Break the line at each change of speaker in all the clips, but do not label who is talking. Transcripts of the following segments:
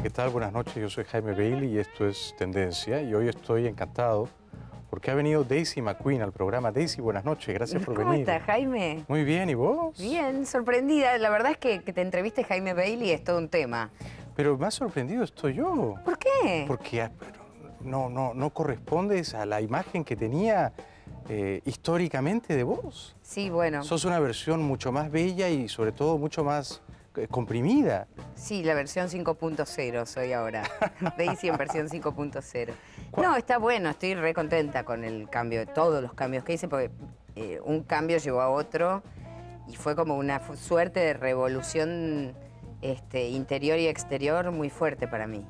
Hola, ¿qué tal? Buenas noches, yo soy Jaime Bailey y esto es Tendencia y hoy estoy encantado porque ha venido Daisy McQueen al programa. Daisy, buenas noches, gracias por
¿Cómo
venir.
estás, Jaime?
Muy bien, ¿y vos?
Bien, sorprendida. La verdad es que, que te entreviste Jaime Bailey es todo un tema.
Pero más sorprendido estoy yo.
¿Por qué?
Porque ah, no, no, no correspondes a la imagen que tenía eh, históricamente de vos.
Sí, bueno.
Sos una versión mucho más bella y sobre todo mucho más comprimida.
Sí, la versión 5.0 soy ahora. Daisy en versión 5.0.
¿Cuál?
No, está bueno, estoy re contenta con el cambio, todos los cambios que hice, porque eh, un cambio llevó a otro y fue como una suerte de revolución este, interior y exterior muy fuerte para mí.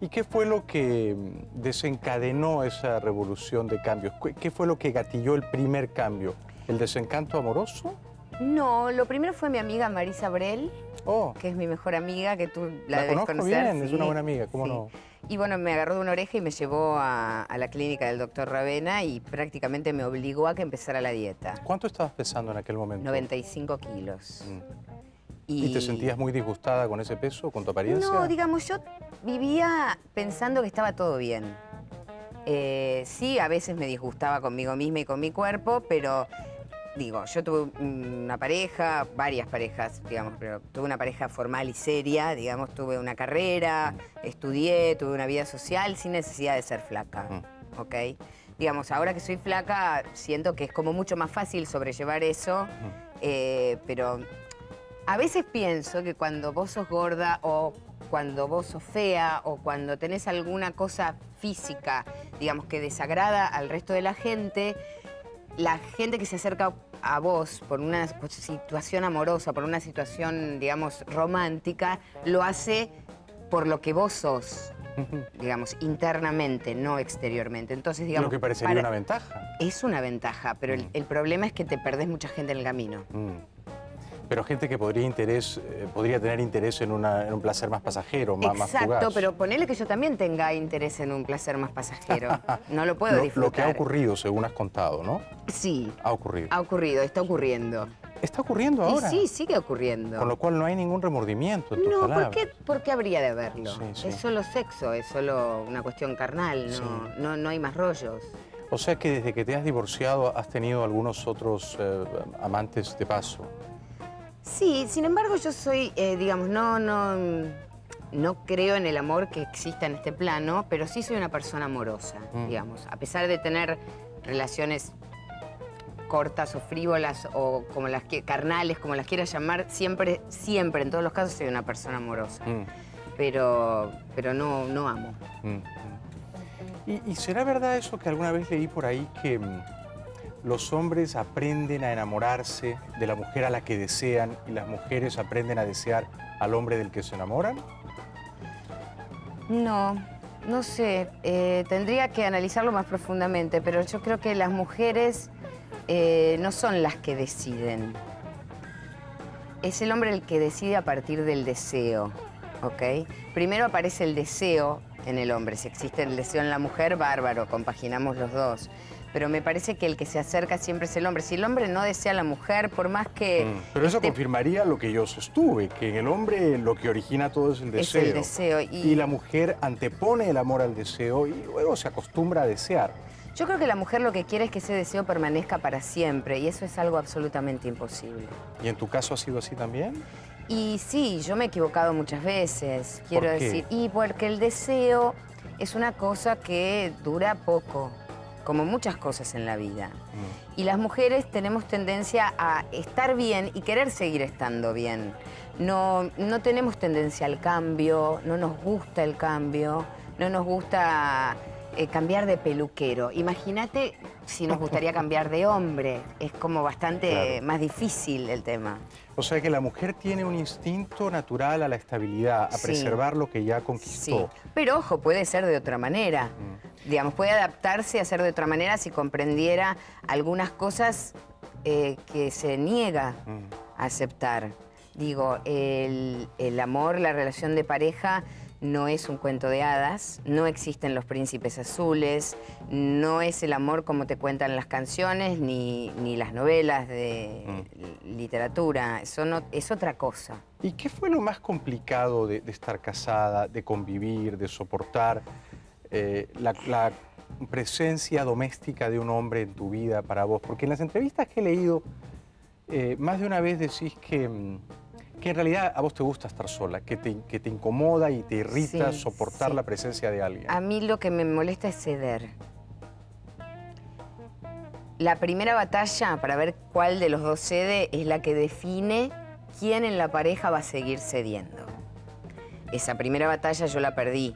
¿Y qué fue lo que mm, desencadenó esa revolución de cambios? ¿Qué- ¿Qué fue lo que gatilló el primer cambio? ¿El desencanto amoroso?
No, lo primero fue mi amiga Marisa Brel,
Oh,
que es mi mejor amiga, que tú la,
La
debes
conozco
conocer.
bien, es una buena amiga, ¿cómo no?
Y bueno, me agarró de una oreja y me llevó a, a la clínica del doctor Ravena y prácticamente me obligó a que empezara la dieta.
¿cuánto estabas pesando en aquel momento?
95 kilos.
Mm. ¿Y te sentías muy disgustada con ese peso, con tu apariencia?
No, digamos, yo vivía pensando que estaba todo bien. Eh, sí, a veces me disgustaba conmigo misma y con mi cuerpo, pero digo, yo tuve una pareja, varias parejas, digamos, pero tuve una pareja formal y seria, digamos, tuve una carrera, estudié, tuve una vida social sin necesidad de ser flaca,
Mm.
¿ok? Digamos, ahora que soy flaca, siento que es como mucho más fácil sobrellevar eso, eh, pero a veces pienso que cuando vos sos gorda o cuando vos sos fea o cuando tenés alguna cosa física, digamos, que desagrada al resto de la gente, la gente que se acerca a vos por una situación amorosa, por una situación, digamos, romántica, lo hace por lo que vos sos, digamos, internamente, no exteriormente. Entonces, digamos,
lo que parecería
para-
una ventaja.
es una ventaja, pero el,
Mm.
el problema es que te perdés mucha gente en el camino.
Mm. Pero gente que podría, interés, eh, podría tener interés en, una- en un placer más pasajero, más, más
Exacto,
fugaz.
pero ponele que yo también tenga interés en un placer más pasajero. No lo puedo
lo,
disfrutar.
lo que ha ocurrido, según has contado, ¿no?
Sí,
Ha ocurrido.
ha ocurrido, está ocurriendo.
Está ocurriendo ahora.
Y sí, sigue ocurriendo.
Con lo cual no hay ningún remordimiento en tus
no, ¿por qué, por qué habría de haberlo?
Sí, sí.
Es solo sexo, es solo una cuestión carnal, no,
Sí.
no, no hay más rollos.
O sea que desde que te has divorciado has tenido algunos otros eh, amantes de paso.
Sí, sin embargo yo soy, eh, digamos, no, no, no creo en el amor que exista en este plano, pero sí soy una persona amorosa,
Mm.
digamos. A pesar de tener relaciones cortas o frívolas o como las que, carnales, como las quieras llamar, siempre, siempre, en todos los casos soy una persona amorosa.
Mm,
Pero, pero no, no amo.
mm. ¿Y, y será verdad eso que alguna vez leí por ahí que los hombres aprenden a enamorarse de la mujer a la que desean y las mujeres aprenden a desear al hombre del que se enamoran?
No, no sé. eh, tendría que analizarlo más profundamente, pero yo creo que las mujeres eh, no son las que deciden. Es el hombre el que decide a partir del deseo, ¿ok? Primero aparece el deseo en el hombre. Si existe el deseo en la mujer, bárbaro, compaginamos los dos. Pero me parece que el que se acerca siempre es el hombre. Si el hombre no desea a la mujer, por más que...
Mm, Pero eso
esté-
confirmaría lo que yo sostuve, que en el hombre lo que origina todo es el
Es
deseo.
el deseo, y-
y la mujer antepone el amor al deseo y luego se acostumbra a desear.
Yo creo que la mujer lo que quiere es que ese deseo permanezca para siempre y eso es algo absolutamente imposible.
¿Y en tu caso ha sido así también?
Y sí, yo me he equivocado muchas veces, quiero
qué?
decir, y porque el deseo es una cosa que dura poco, como muchas cosas en la vida.
Mm.
Y las mujeres tenemos tendencia a estar bien y querer seguir estando bien. No, no tenemos tendencia al cambio, no nos gusta el cambio, no nos gusta eh, cambiar de peluquero. Imagínate si nos gustaría cambiar de hombre. Es como bastante
Claro.
más difícil el tema.
O sea que la mujer tiene un instinto natural a la estabilidad, a
Sí.
preservar lo que ya
Sí,
conquistó.
pero ojo, puede ser de otra manera.
Mm.
Digamos, puede adaptarse a ser de otra manera si comprendiera algunas cosas eh, que se niega
Mm.
a aceptar. Digo, el, el amor, la relación de pareja no es un cuento de hadas, no existen los príncipes azules, no es el amor como te cuentan las canciones ni, ni las novelas de
Mm.
literatura, eso no, es otra cosa.
¿Y qué fue lo más complicado de, de estar casada, de convivir, de soportar eh, la, la presencia doméstica de un hombre en tu vida para vos? Porque en las entrevistas que he leído, eh, más de una vez decís que, mm, que en realidad a vos te gusta estar sola, que te, que te incomoda y te irrita
Sí,
soportar
sí.
la presencia de alguien.
A mí lo que me molesta es ceder. La primera batalla para ver cuál de los dos cede es la que define quién en la pareja va a seguir cediendo. Esa primera batalla yo la perdí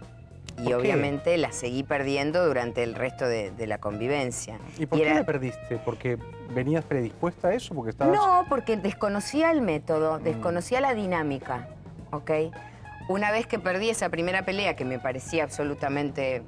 y obviamente la seguí perdiendo durante el resto de, de la convivencia.
¿Y por
Y
qué
era-
la perdiste? ¿Porque venías predispuesta a eso? ¿Porque estabas...?
No, porque desconocía el método, desconocía la dinámica, ¿ok? Una vez que perdí esa primera pelea que me parecía absolutamente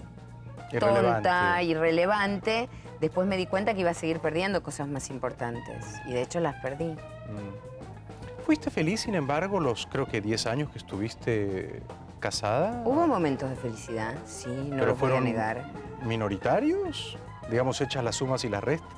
tonta, irrelevante, después me di cuenta que iba a seguir perdiendo cosas más importantes. Y de hecho las perdí.
Mm. ¿Fuiste feliz, sin embargo, los creo que 10 años que estuviste casada?
Hubo momentos de felicidad, sí, no
¿Pero
lo voy a negar.
minoritarios? Digamos, hechas las sumas y las restas.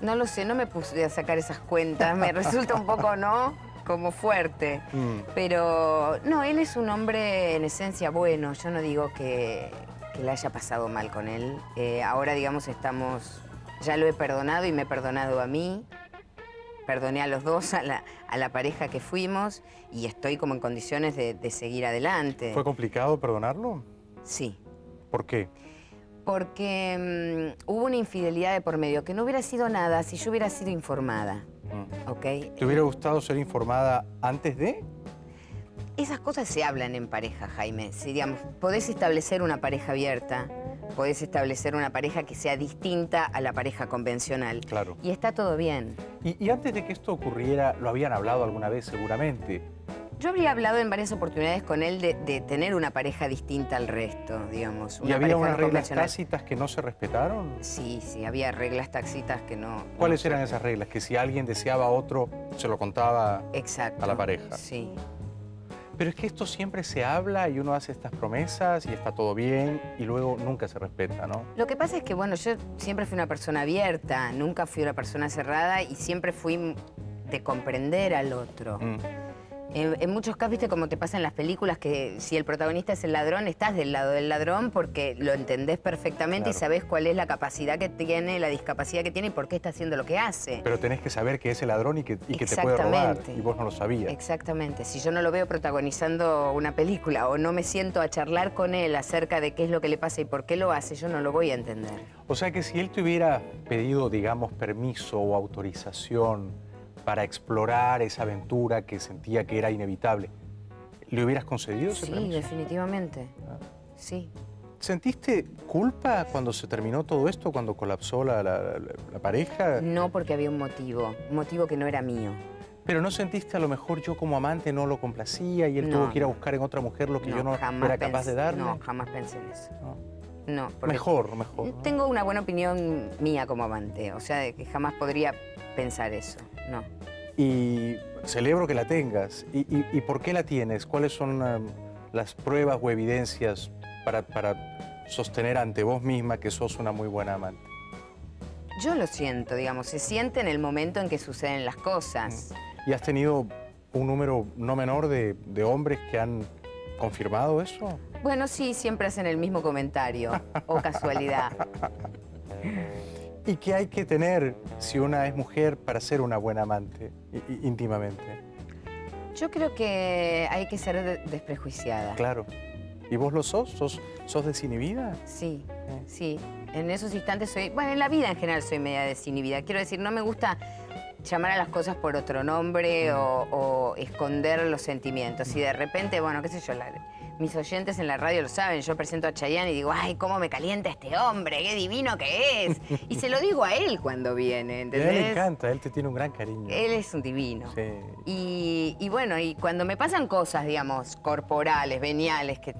No lo sé, no me puse a sacar esas cuentas, me resulta un poco, ¿no? Como fuerte.
Mm.
Pero no, él es un hombre en esencia bueno. Yo no digo que, que la haya pasado mal con él. Eh, ahora, digamos, estamos. Ya lo he perdonado y me he perdonado a mí. Perdoné a los dos, a la, a la pareja que fuimos, y estoy como en condiciones de, de seguir adelante.
¿Fue complicado perdonarlo?
Sí.
¿Por qué?
Porque mm, hubo una infidelidad de por medio, que no hubiera sido nada si yo hubiera sido informada.
Mm.
¿Ok?
¿Te hubiera gustado ser informada antes de?
Esas cosas se hablan en pareja, Jaime. Si, digamos, podés establecer una pareja abierta, podés establecer una pareja que sea distinta a la pareja convencional.
Claro.
Y está todo bien.
Y, y antes de que esto ocurriera, lo habían hablado alguna vez seguramente.
Yo habría hablado en varias oportunidades con él de, de tener una pareja distinta al resto, digamos.
¿Y había unas reglas tácitas que no se respetaron?
Sí, sí, había reglas taxitas que no...
¿Cuáles
no-
eran esas reglas? Que si alguien deseaba a otro, se lo contaba.
Exacto.
a la pareja?
Sí.
Pero es que esto siempre se habla y uno hace estas promesas y está todo bien y luego nunca se respeta, ¿no?
Lo que pasa es que, bueno, yo siempre fui una persona abierta, nunca fui una persona cerrada y siempre fui de comprender al otro.
Mm.
En, en muchos casos, viste, como te pasa en las películas, que si el protagonista es el ladrón, estás del lado del ladrón porque lo entendés perfectamente y sabés cuál es la capacidad que tiene, la discapacidad que tiene y por qué está haciendo lo que hace.
Pero tenés que saber que es el ladrón y que, y que te puede robar y vos no lo sabías.
Exactamente. Si yo no lo veo protagonizando una película o no me siento a charlar con él acerca de qué es lo que le pasa y por qué lo hace, yo no lo voy a entender.
O sea que si él te hubiera pedido, digamos, permiso o autorización para explorar esa aventura que sentía que era inevitable, ¿le hubieras concedido ese
Sí,
permiso?
definitivamente.
Ah.
Sí.
¿Sentiste culpa cuando se terminó todo esto, cuando colapsó la, la- la- la pareja?
No porque había un motivo, un motivo que no era mío.
Pero no sentiste a lo mejor yo como amante no lo complacía y él
No,
tuvo que ir a buscar en otra mujer lo que yo no era capaz de darle?
No, jamás pensé en eso.
No.
No,
Mejor, mejor.
tengo una buena opinión mía como amante, o sea, de que jamás podría pensar eso. No.
Y celebro que la tengas. ¿Y, y- y por qué la tienes? ¿Cuáles son um, las pruebas o evidencias para, para sostener ante vos misma que sos una muy buena amante?
Yo lo siento, digamos, se siente en el momento en que suceden las cosas.
¿Y has tenido un número no menor de, de hombres que han confirmado eso?
Bueno, sí, siempre hacen el mismo comentario, o casualidad.
¿Y qué hay que tener si una es mujer para ser una buena amante, íntimamente?
Yo creo que hay que ser de- desprejuiciada.
Claro. ¿Y vos lo sos? ¿Sos, sos desinhibida?
Sí, sí. En esos instantes soy, bueno, en la vida en general soy media desinhibida. Quiero decir, no me gusta llamar a las cosas por otro nombre o, o esconder los sentimientos. Y de repente, bueno, qué sé yo, la- mis oyentes en la radio lo saben, yo presento a Chayanne y digo, ay, cómo me calienta este hombre, qué divino que es. Y se lo digo a él cuando viene,
A él le encanta, él te tiene un gran cariño.
Él es un divino.
Sí.
Y, y bueno, y cuando me pasan cosas, digamos, corporales, veniales, que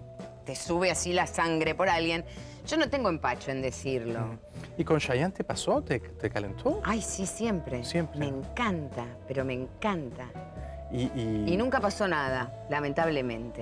te sube así la sangre por alguien, yo no tengo empacho en decirlo.
¿Y con Chayanne te pasó? ¿Te, te calentó?
Ay, sí, siempre.
Siempre.
Me encanta, pero me encanta.
Y, y-
Y nunca pasó nada, lamentablemente.